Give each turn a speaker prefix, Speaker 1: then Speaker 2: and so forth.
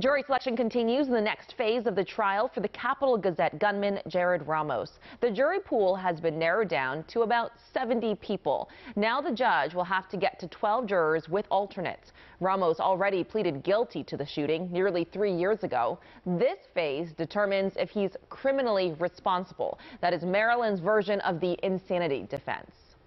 Speaker 1: Jury selection continues in the next phase of the trial for the Capital Gazette gunman Jarrod Ramos. The jury pool has been narrowed down to about 70 people. Now the judge will have to get to 12 jurors with alternates. Ramos already pleaded guilty to the shooting nearly three years ago. This phase determines if he's criminally responsible. That is Maryland's version of the insanity defense.